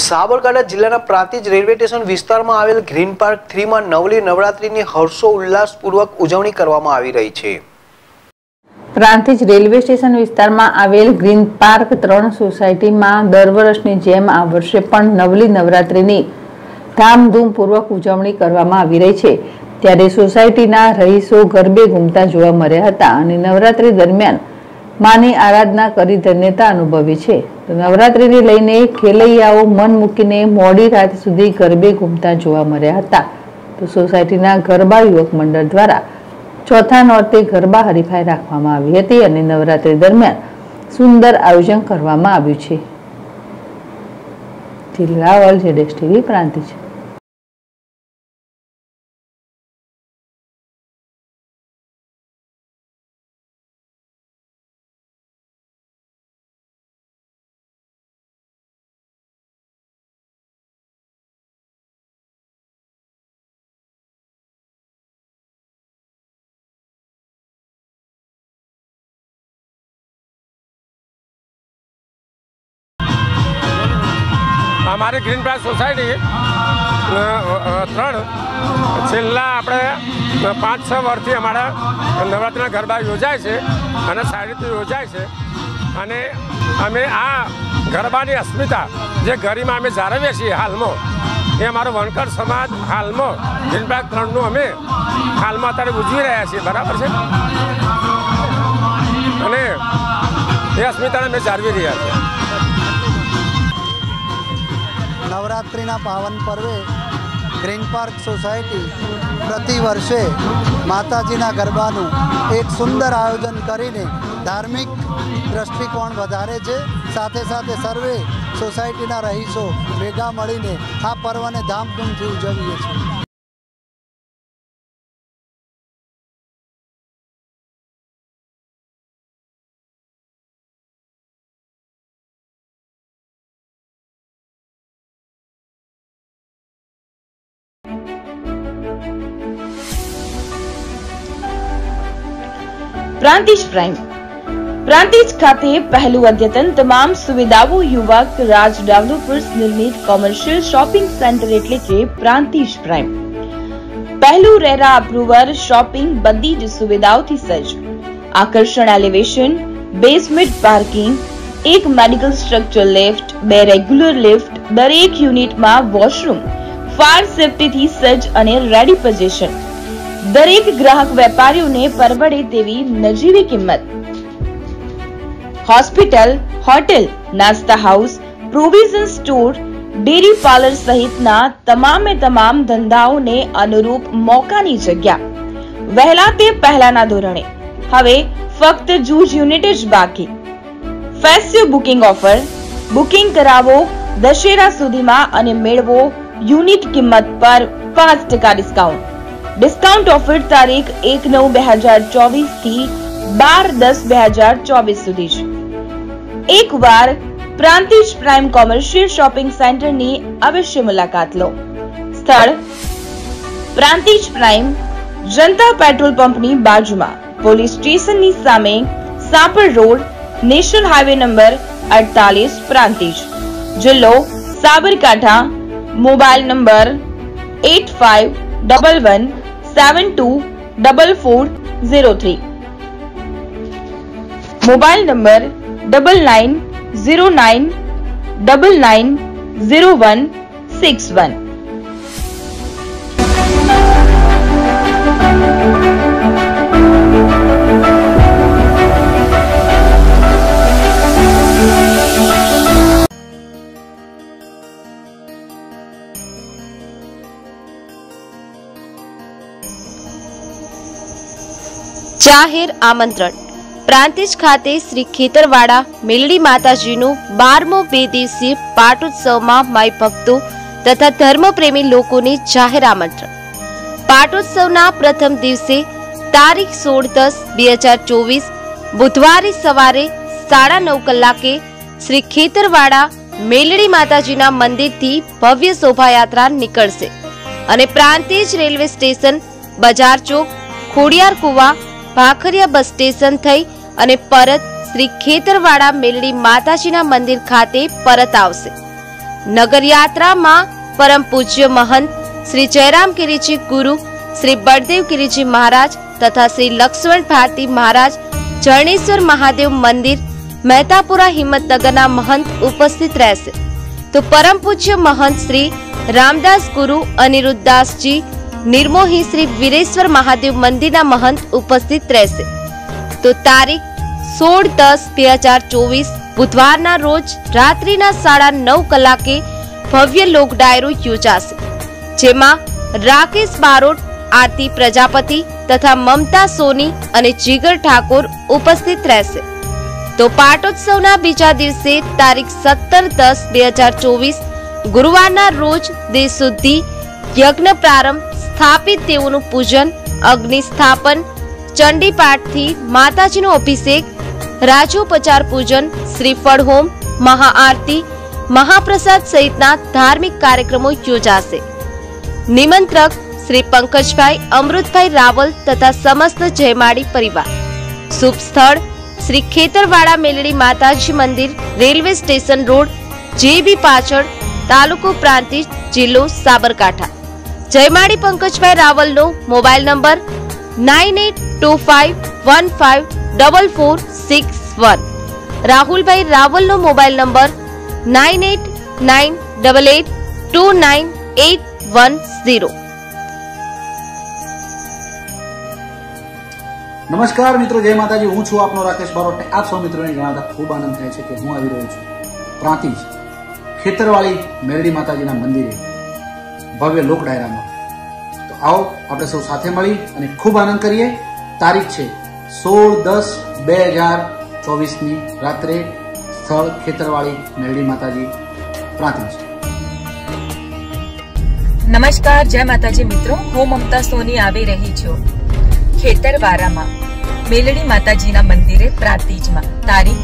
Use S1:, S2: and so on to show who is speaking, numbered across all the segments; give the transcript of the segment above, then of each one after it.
S1: સાબરકાંઠા જિલ્લાના Prantij railway station વિસ્તારમાં આવેલ ગ્રીન પાર્ક થ્રીમાં નવલી નવરાત્રીની હર્ષો ઉલ્લાસપૂર્વક ઉજવણી કરવામાં આવી રહી છે.
S2: પ્રાંતિજ રેલવે સ્ટેશન વિસ્તારમાં આવેલ ગ્રીન પાર્ક ત્રણ સોસાયટીમાં દર વર્ષની જેમ આ વર્ષે પણ નવલી નવરાત્રિની ધામધૂમપૂર્વક ઉજવણી કરવામાં આવી રહી છે. ત્યારે સોસાયટીના રહીશો ગરબે ઘૂમતા જોવા મળ્યા હતા અને નવરાત્રી દરમિયાન માની આરાધના કરી ધન્યતા અનુભવી છે. તો નવરાત્રિને લઈને ખેલૈયાઓ મન મૂકીને મોડી રાત સુધી ગરબે ઘૂમતા જોવા મળ્યા હતા. તો સોસાયટીના ગરબા યુવક મંડળ દ્વારા ચોથા નોરતે ગરબા હરીફાઈ રાખવામાં આવી હતી અને નવરાત્રી દરમિયાન સુંદર આયોજન કરવામાં આવ્યું છે. જિલ્લા વર્લ્ડ જેડેસ ટીવી પ્રાંતિજ.
S3: અમારી ગ્રીન પાર્ક સોસાયટી ત્રણ, છેલ્લા આપણે પાંચ, છ વર્ષથી અમારા નવરાત્રિના ગરબા યોજાય છે અને સારી રીતે યોજાય છે. અને અમે આ ગરબાની અસ્મિતા જે ગરીમાં અમે જાળવીએ છીએ હાલમાં, એ અમારો વણકર સમાજ હાલમાં ગ્રીન ત્રણનું અમે હાલમાં અત્યારે ઉજવી રહ્યા છીએ. બરાબર છે? અને એ અસ્મિતાને અમે જાળવી રહ્યા છીએ.
S4: નવરાત્રિના પાવન પર્વે ગ્રીન પાર્ક સોસાયટી પ્રતિ વર્ષે માતાજીના ગરબાનું એક સુંદર આયોજન કરીને ધાર્મિક દ્રષ્ટિકોણ વધારે છે. સાથે સાથે સર્વે સોસાયટીના રહીશો ભેગા મળીને આ પર્વને ધામધૂમથી ઉજવીએ છીએ.
S5: પ્રાંતિજ પ્રાઇમ પ્રાંતિજ ખાતે પહેલું અદ્યતન તમામ સુવિધાઓ યુવક, રાજ ડેવલપર્સ નિર્મિત કોમર્શિયલ શોપિંગ સેન્ટર એટલે કે પ્રાંતિજ પ્રાઇમ પહેલું રેરા અપ્રુવર શોપિંગ બધી જ સુવિધાઓથી સજ્જ. આકર્ષણ એલિવેશન બેઝમેન્ટ પાર્કિંગ એક મેડિકલ સ્ટ્રક્ચર લિફ્ટ બે રેગ્યુલર લિફ્ટ દરેક યુનિટમાં વોશરૂમ ફાયર સેફટીથી સજ્જ અને રેડી પોઝિશન દરેક ગ્રાહક વેપારીઓને પરવડે તેવી નજીવી કિંમત. હોસ્પિટલ, હોટેલ, નાસ્તા house, provision store, dairy parlour સહિતના તમામે તમામ ધંધાઓને અનુરૂપ મોકાની જગ્યા. વહેલા તે પહેલાના ધોરણે. હવે ફક્ત જૂજ યુનિટ જ બાકી. Festive booking offer. બુકિંગ કરાવો, દશેરા સુધીમાં અને મેળવો યુનિટ કિંમત પર પાંચ ટકા ડિસ્કાઉન્ટ. ડિસ્કાઉન્ટ ઓફર તારીખ એક નવ બે હજાર ચોવીસથી બાર દસ બે હજાર ચોવીસ સુધી છે એકવાર પ્રાંતિજ પ્રાઇમ કોમર્શિયલ શોપિંગ સેન્ટરની અવશ્ય મુલાકાત લો સ્થળ પ્રાંતિજ પ્રાઇમ જનતા પેટ્રોલ પંપની બાજુમાં પોલીસ સ્ટેશનની સામે Sapar road national highway number અડતાલીસ પ્રાંતિજ જિલ્લો Sabarkantha mobile number eight five double one 724403. Mobile number 9909990161.
S6: જાહેર આમંત્રણ. પ્રાંતિજ ખાતે શ્રી ખેતરવાડા, મેલડી માતાજીનું બારમો બે દિવસીય પાટોત્સવમાં માય ભક્તો તથા ધર્મપ્રેમી લોકોને જાહેર આમંત્રણ. પાટોત્સવના પ્રથમ દિવસે તારીખ સોળ દસ બે હજાર ચોવીસ બુધવારે સવારે સાડા નવ કલાકે શ્રી ખેતરવાડા, મેલડી માતાજીના મંદિરથી ભવ્ય શોભાયાત્રા નીકળશે. અને પ્રાંતિજ રેલવે સ્ટેશન, બજાર ચોક, ખોડિયાર કુવા ભાખરિયા બસ સ્ટેશન થઈ અને પરત શ્રી ખેતરવાડા મેલડી માતાજીના મંદિર ખાતે પરત આવશે. નગરયાત્રામાં પરમ પૂજ્ય મહંત શ્રી જયરામ કિરીજી ગુરુ, શ્રી બળદેવ કિરીજી મહારાજ તથા શ્રી લક્ષ્મણ ભારતી મહારાજ, જરણેશ્વર મહાદેવ મંદિર, મહેતાપુરા હિંમતનગરના મહંત ઉપસ્થિત રહેશે. તો પરમ પૂજ્ય મહંત શ્રી રામદાસ ગુરુ અનિરુદ્ધદાસજી નિર્મોહી શ્રી વીરેશ્વર મહાદેવ મંદિરના મહંત ઉપસ્થિત રહેશે. તો તારીખ સોળ દસ બે હજાર ચોવીસ, બુધવારના રોજ રાત્રિના સાડા નવ કલાકે ભવ્ય લોક ડાયરો યોજાશે, જેમાં રાકેશ બારોટ, આરતી પ્રજાપતિ તથા મમતા સોની અને જીગર ઠાકોર ઉપસ્થિત રહેશે. તો પાટોત્સવના બીજા દિવસે તારીખ સત્તર દસ બે હજાર ચોવીસ, ગુરુવારના રોજ દેશ સુધી યજ્ઞ પ્રારંભ સ્થાપિત દેવોનું પૂજન અગ્નિ સ્થાપન ચંડીપાઠથી માતાજીનો અભિષેક રાજોપચાર પૂજન, શ્રીફળ હોમ, મહાઆરતી, મહાપ્રસાદ સહિતના ધાર્મિક કાર્યક્રમો યોજાશે. નિમંત્રક શ્રી પંકજભાઈ અમૃતભાઈ રાવલ તથા સમસ્ત જયમાળી પરિવાર. શુભ સ્થળ શ્રી ખેતરવાડા મેલડી માતાજી મંદિર, રેલવે સ્ટેશન રોડ, જેબી પાછળ, તાલુકો પ્રાંતિજ જિલ્લો Sabarkantha. Jaymali Pankajbhai રાવલનો mobile number nine eight two five one five double four six one. Rahulbhai રાવલનો mobile number nine eight nine double eight two nine eight one zero.
S7: નમસ્કાર મિત્રો, જય માતાજી. હું છું આપનો રાકેશ બારોટ. ને આપ સૌ મિત્રોને જણાવતા ખૂબ આનંદ થાય છે કે હું આવી રહ્યો છું. પ્રાંતિજ ખેતરવાળી મેરડી માતાજીના મંદિરે. ભવ્ય લોક ડાયરામાં તો આવો આપણે સૌ સાથે મળી અને ખૂબ આનંદ કરીએ. તારીખ છે સોળ દસ બે હજાર ચોવીસની રાત્રે સ્થળ ખેતરવાળી મેરડી માતાજી પ્રાંતિજ
S8: નમસ્કાર, જય માતાજી મિત્રો. હું મમતા સોની આવી રહી છું. ખેતરવારામાં. મેલડી માતાજીના મંદિરે પ્રાંતિજમાં. તારીખ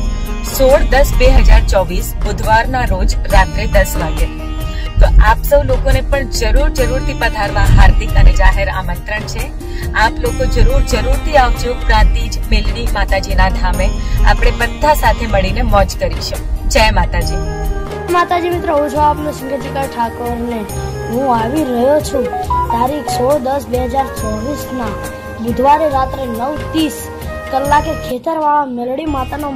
S8: સોળ દસ બે હજાર ચોવીસ, બુધવારના રોજ રાત્રે દસ વાગે. તો આપ સૌ લોકોને પણ જરૂર જરૂરથી પધારવા હાર્દિક અને જાહેર આમંત્રણ છે. આપ લોકો જરૂર જરૂરથી આવજો પ્રાંતિજ મેલડી માતાજીના ધામે. આપણે બધા સાથે મળીને મોજ કરીશું. જય માતાજી.
S9: માતાજી મિત્રો, હું છું આપનો ઠાકોર ને હું આવી રહ્યો છું તારીખ સોળ દસ બે હજાર ચોવીસના બુધવારે રાત્રે નવ ત્રીસ કલાકે ખેતરવાળા મેલડી માતાનો